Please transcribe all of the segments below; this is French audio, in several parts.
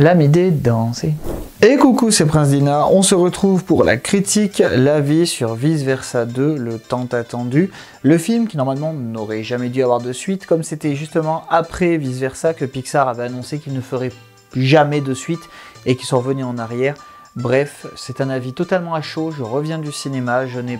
L'âme idée de danser. Et coucou, c'est Prince Dina. On se retrouve pour la critique L'avis sur Vice Versa 2, le tant attendu. Le film qui normalement n'aurait jamais dû avoir de suite, comme c'était justement après Vice Versa que Pixar avait annoncé qu'il ne ferait jamais de suite et qu'ils sont revenus en arrière. Bref, c'est un avis totalement à chaud. Je reviens du cinéma, je n'ai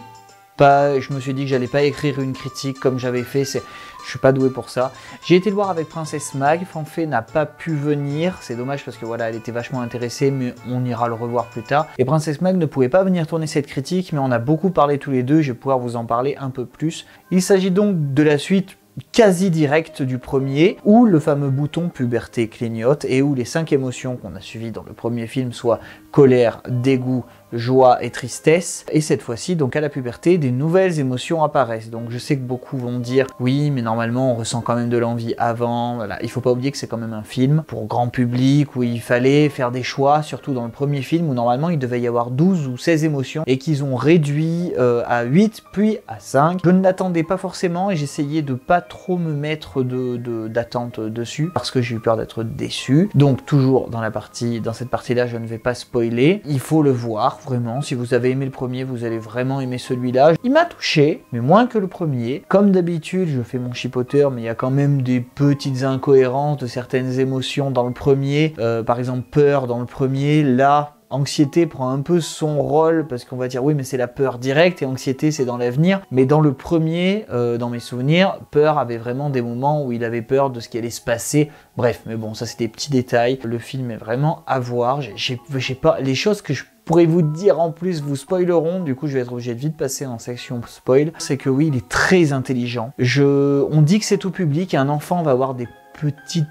je me suis dit que j'allais pas écrire une critique comme j'avais fait, c'est, je suis pas doué pour ça. J'ai été le voir avec Princesse Mag, Fanfé n'a pas pu venir, c'est dommage parce que voilà, elle était vachement intéressée, mais on ira le revoir plus tard. Et Princesse Mag ne pouvait pas venir tourner cette critique, mais on a beaucoup parlé tous les deux, je vais pouvoir vous en parler un peu plus. Il s'agit donc de la suite quasi directe du premier, où le fameux bouton puberté clignote et où les cinq émotions qu'on a suivies dans le premier film, soit colère, dégoût, joie et tristesse. Et cette fois-ci, donc à la puberté, des nouvelles émotions apparaissent. Donc je sais que beaucoup vont dire oui, mais normalement on ressent quand même de l'envie avant. Voilà, il faut pas oublier que c'est quand même un film pour grand public où il fallait faire des choix, surtout dans le premier film où normalement il devait y avoir 12 ou 16 émotions et qu'ils ont réduit euh, à 8 puis à 5. Je ne l'attendais pas forcément et j'essayais de pas trop me mettre d'attente de, dessus parce que j'ai eu peur d'être déçu. Donc toujours dans la partie, dans cette partie-là, je ne vais pas spoiler. Il faut le voir vraiment. Si vous avez aimé le premier, vous allez vraiment aimer celui-là. Il m'a touché, mais moins que le premier. Comme d'habitude, je fais mon chipoteur, mais il y a quand même des petites incohérences de certaines émotions dans le premier. Euh, par exemple, peur dans le premier. Là, Anxiété prend un peu son rôle parce qu'on va dire oui mais c'est la peur directe et anxiété c'est dans l'avenir. Mais dans le premier, euh, dans mes souvenirs, peur avait vraiment des moments où il avait peur de ce qui allait se passer. Bref, mais bon ça c'est des petits détails. Le film est vraiment à voir. J'ai pas les choses que je pourrais vous dire en plus vous spoileront, du coup je vais être obligé de vite passer en section spoil, c'est que oui, il est très intelligent. Je, on dit que c'est tout public, un enfant va avoir des petites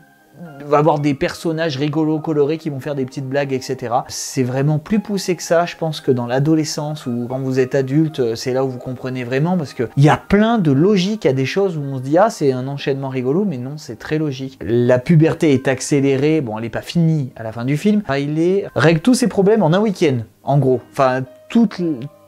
va avoir des personnages rigolos, colorés qui vont faire des petites blagues, etc. C'est vraiment plus poussé que ça, je pense que dans l'adolescence ou quand vous êtes adulte, c'est là où vous comprenez vraiment parce qu'il y a plein de logique à des choses où on se dit ah c'est un enchaînement rigolo, mais non c'est très logique. La puberté est accélérée, bon elle n'est pas finie à la fin du film, il est règle tous ses problèmes en un week-end, en gros. Enfin toute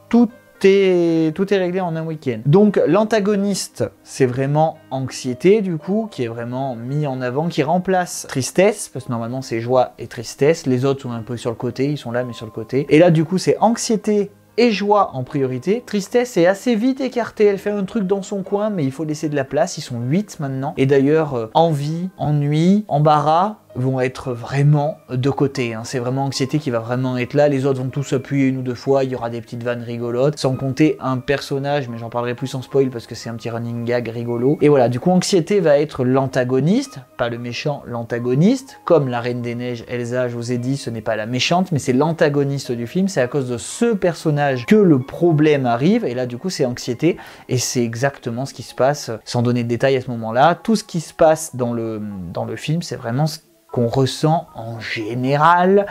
toute tout est réglé en un week-end. Donc l'antagoniste, c'est vraiment anxiété du coup, qui est vraiment mis en avant, qui remplace tristesse, parce que normalement c'est joie et tristesse, les autres sont un peu sur le côté, ils sont là mais sur le côté. Et là du coup c'est anxiété et joie en priorité. Tristesse est assez vite écartée, elle fait un truc dans son coin, mais il faut laisser de la place, ils sont 8 maintenant. Et d'ailleurs, euh, envie, ennui, embarras, vont être vraiment de côté. Hein. C'est vraiment Anxiété qui va vraiment être là. Les autres vont tous appuyer une ou deux fois. Il y aura des petites vannes rigolotes. Sans compter un personnage, mais j'en parlerai plus en spoil parce que c'est un petit running gag rigolo. Et voilà, du coup, Anxiété va être l'antagoniste, pas le méchant, l'antagoniste. Comme la Reine des Neiges, Elsa, je vous ai dit, ce n'est pas la méchante, mais c'est l'antagoniste du film. C'est à cause de ce personnage que le problème arrive. Et là, du coup, c'est Anxiété. Et c'est exactement ce qui se passe, sans donner de détails à ce moment-là. Tout ce qui se passe dans le, dans le film, c'est vraiment ce qu'on ressent en général.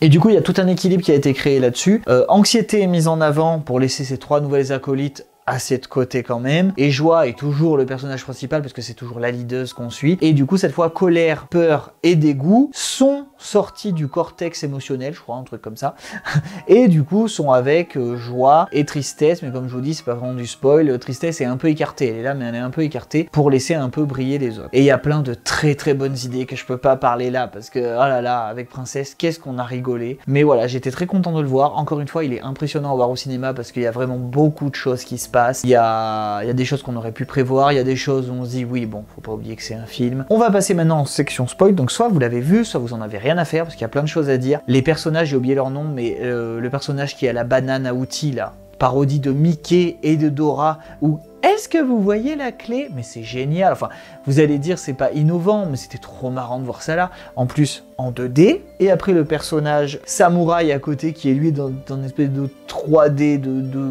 Et du coup, il y a tout un équilibre qui a été créé là-dessus. Euh, anxiété est mise en avant pour laisser ces trois nouvelles acolytes assez de côté quand même. Et Joie est toujours le personnage principal parce que c'est toujours la leaduse qu'on suit. Et du coup, cette fois, colère, peur et dégoût sont sortis du cortex émotionnel, je crois, un truc comme ça. et du coup, sont avec euh, joie et tristesse. Mais comme je vous dis, c'est pas vraiment du spoil. Tristesse est un peu écartée. Elle est là, mais elle est un peu écartée pour laisser un peu briller les autres. Et il y a plein de très très bonnes idées que je peux pas parler là parce que, oh là là, avec Princesse, qu'est-ce qu'on a rigolé. Mais voilà, j'étais très content de le voir. Encore une fois, il est impressionnant à voir au cinéma parce qu'il y a vraiment beaucoup de choses qui se passent il y a, des choses qu'on aurait pu prévoir, il y a des choses où on se dit oui, bon, faut pas oublier que c'est un film. On va passer maintenant en section spoil, donc soit vous l'avez vu, soit vous en avez rien à faire parce qu'il y a plein de choses à dire. Les personnages, j'ai oublié leur nom, mais euh, le personnage qui a la banane à outils là, parodie de Mickey et de Dora, où est-ce que vous voyez la clé? Mais c'est génial. Enfin, vous allez dire c'est pas innovant, mais c'était trop marrant de voir ça là. En plus, en 2D. Et après le personnage samouraï à côté qui est lui dans, une espèce de 3D de de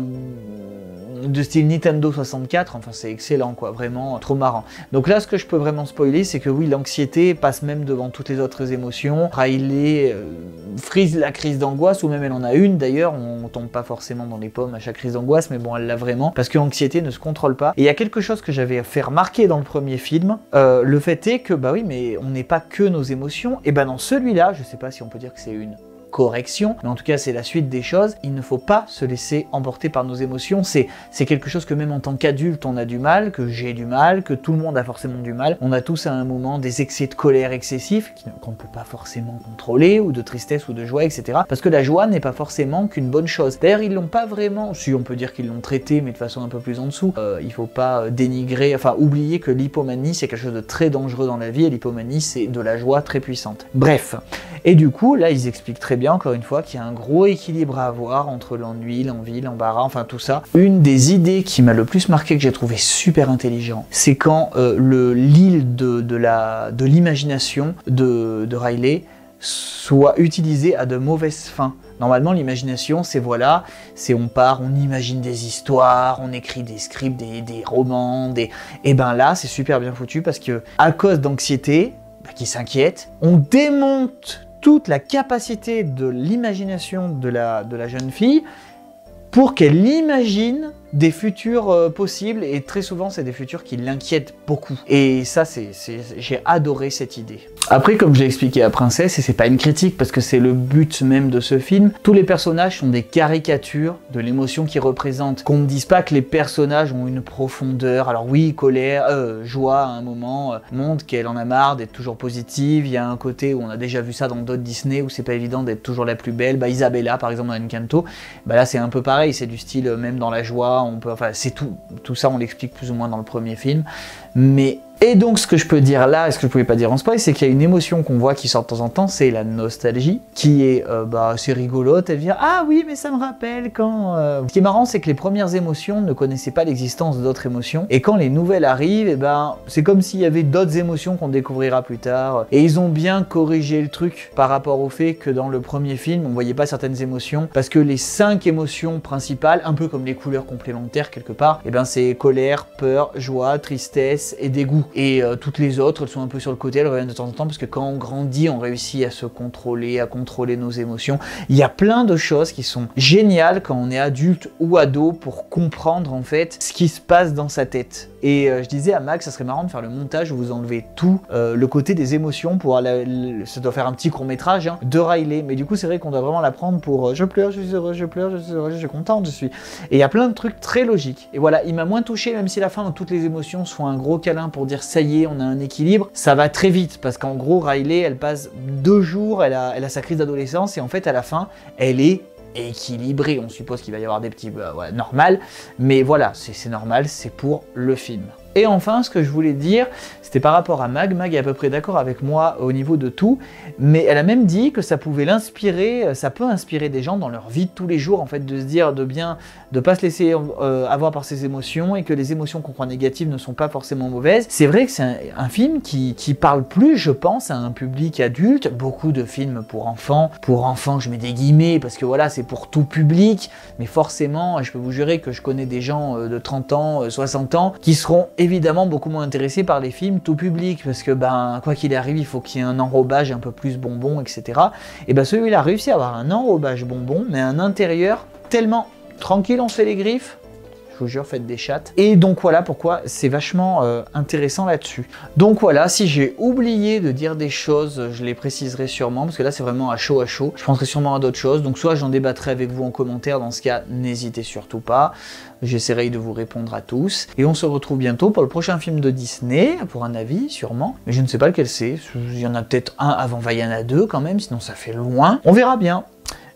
style Nintendo 64, enfin c'est excellent quoi, vraiment trop marrant. Donc là ce que je peux vraiment spoiler c'est que oui l'anxiété passe même devant toutes les autres émotions, Riley euh, frise la crise d'angoisse ou même elle en a une d'ailleurs, on tombe pas forcément dans les pommes à chaque crise d'angoisse mais bon elle l'a vraiment parce que l'anxiété ne se contrôle pas. Et il y a quelque chose que j'avais fait remarquer dans le premier film, euh, le fait est que bah oui mais on n'est pas que nos émotions, et ben dans celui-là, je sais pas si on peut dire que c'est une correction, mais en tout cas c'est la suite des choses. Il ne faut pas se laisser emporter par nos émotions. C'est quelque chose que même en tant qu'adulte on a du mal, que j'ai du mal, que tout le monde a forcément du mal. On a tous à un moment des excès de colère excessifs qu'on ne peut pas forcément contrôler, ou de tristesse ou de joie, etc. Parce que la joie n'est pas forcément qu'une bonne chose. D'ailleurs ils l'ont pas vraiment, si on peut dire qu'ils l'ont traité, mais de façon un peu plus en dessous. Euh, il faut pas euh, dénigrer, enfin oublier que l'hypomanie c'est quelque chose de très dangereux dans la vie et l'hypomanie c'est de la joie très puissante. Bref. Et du coup, là, ils expliquent très bien, encore une fois, qu'il y a un gros équilibre à avoir entre l'ennui, l'envie, l'embarras, enfin tout ça. Une des idées qui m'a le plus marqué, que j'ai trouvé super intelligent, c'est quand euh, le l'île de, de l'imagination de, de Riley soit utilisée à de mauvaises fins. Normalement, l'imagination, c'est voilà, c'est on part, on imagine des histoires, on écrit des scripts, des, des romans, des... Et ben là, c'est super bien foutu parce que à cause d'anxiété, bah, qui s'inquiète, on démonte toute la capacité de l'imagination de la, de la jeune fille pour qu'elle imagine des futurs euh, possibles et très souvent c'est des futurs qui l'inquiètent beaucoup. Et ça, c'est, j'ai adoré cette idée. Après, comme je l'ai expliqué à Princesse, et c'est pas une critique parce que c'est le but même de ce film, tous les personnages sont des caricatures de l'émotion qu'ils représentent. Qu'on ne dise pas que les personnages ont une profondeur. Alors oui, colère, euh, joie à un moment, euh, montre qu'elle en a marre d'être toujours positive. Il y a un côté où on a déjà vu ça dans d'autres Disney où c'est pas évident d'être toujours la plus belle. Bah Isabella par exemple dans Encanto, bah là c'est un peu pareil, c'est du style même dans la joie, on peut, enfin c'est tout, tout ça on l'explique plus ou moins dans le premier film. Mais et donc, ce que je peux dire là, et ce que je pouvais pas dire en spoil, c'est qu'il y a une émotion qu'on voit qui sort de temps en temps, c'est la nostalgie, qui est, euh, bah, c'est rigolote, elle vient, ah oui, mais ça me rappelle quand... Euh. Ce qui est marrant, c'est que les premières émotions ne connaissaient pas l'existence d'autres émotions, et quand les nouvelles arrivent, et eh ben, c'est comme s'il y avait d'autres émotions qu'on découvrira plus tard, et ils ont bien corrigé le truc par rapport au fait que dans le premier film, on voyait pas certaines émotions, parce que les cinq émotions principales, un peu comme les couleurs complémentaires quelque part, et eh ben c'est colère, peur, joie, tristesse et dégoût. Et euh, toutes les autres, elles sont un peu sur le côté, elles reviennent de temps en temps, parce que quand on grandit, on réussit à se contrôler, à contrôler nos émotions. Il y a plein de choses qui sont géniales quand on est adulte ou ado pour comprendre en fait ce qui se passe dans sa tête. Et euh, je disais à Max, ça serait marrant de faire le montage où vous enlevez tout, euh, le côté des émotions pour aller, ça doit faire un petit court métrage hein, de Riley. Mais du coup, c'est vrai qu'on doit vraiment l'apprendre pour je pleure, je suis heureux, je pleure, je suis heureux, je suis contente, je suis. Et il y a plein de trucs très logiques. Et voilà, il m'a moins touché, même si la fin, où toutes les émotions, sont un gros câlin pour dire ça y est, on a un équilibre, ça va très vite parce qu'en gros, Riley, elle passe deux jours, elle a, elle a sa crise d'adolescence et en fait, à la fin, elle est équilibrée. On suppose qu'il va y avoir des petits, bah, ouais, normal, mais voilà, c'est normal, c'est pour le film. Et enfin, ce que je voulais dire, c'était par rapport à Mag. Mag est à peu près d'accord avec moi au niveau de tout, mais elle a même dit que ça pouvait l'inspirer, euh, ça peut inspirer des gens dans leur vie de tous les jours, en fait, de se dire de bien, de pas se laisser euh, avoir par ses émotions et que les émotions qu'on croit négatives ne sont pas forcément mauvaises. C'est vrai que c'est un, film qui, parle plus, je pense, à un public adulte. Beaucoup de films pour enfants, pour enfants, je mets des guillemets parce que voilà, c'est pour tout public, mais forcément, je peux vous jurer que je connais des gens euh, de 30 ans, 60 ans qui seront beaucoup moins intéressés par les films tout public, parce que ben quoi qu'il arrive, il faut qu'il y ait un enrobage un peu plus bonbon, etc. Et ben celui-là a réussi à avoir un enrobage bonbon, mais un intérieur tellement tranquille, on fait les griffes, je vous jure, faites des chattes. Et donc voilà pourquoi c'est vachement euh, intéressant là-dessus. Donc voilà, si j'ai oublié de dire des choses, je les préciserai sûrement, parce que là c'est vraiment à chaud à chaud. Je penserai sûrement à d'autres choses, donc soit j'en débattrai avec vous en commentaire, dans ce cas, n'hésitez surtout pas. J'essaierai de vous répondre à tous. Et on se retrouve bientôt pour le prochain film de Disney, pour un avis sûrement. Mais je ne sais pas lequel c'est. Il y en a peut-être un avant Vaiana 2 quand même, sinon ça fait loin. On verra bien.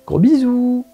Gros bisous